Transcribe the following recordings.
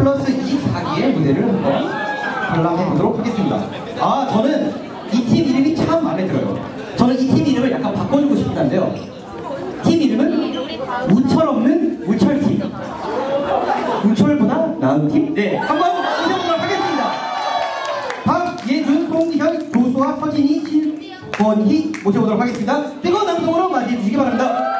플러스 24기의 무대를 한번 관람해 보도록 하겠습니다. 아, 저는 이 팀 이름이 참 마음에 들어요. 저는 이 팀 이름을 약간 바꿔주고 싶다는데요. 팀 이름은 우철 없는 우철팀. 우철보다 나은 팀? 네, 한번 모셔보도록 하겠습니다. 박예준, 송현, 조수아, 서진이, 신권희 모셔보도록 하겠습니다. 뜨거운 남성으로 맞이해 주시기 바랍니다.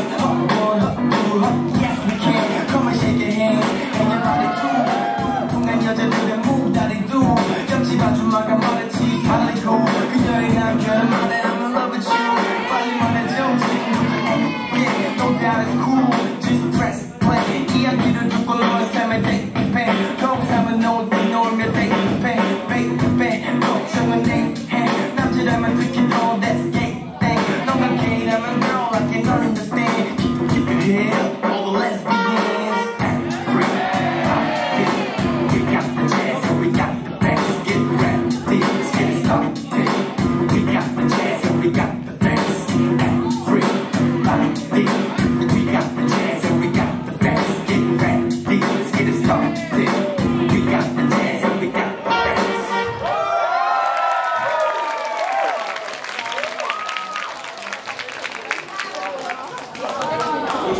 아줌마가 말했지 달리고 그녀의 남편은 말해 I'm in love with you 빨리 말해줘 지금 Yeah, no doubt it's cool Just press play 이야기를 듣고 너의 삶에 대입해 동사은 너를 놓으며 대입해 Baby 걱정은 내해 남자라면 특히 너 That's gay thing 너가 gay라면 girl I can understand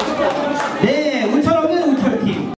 감사합니다.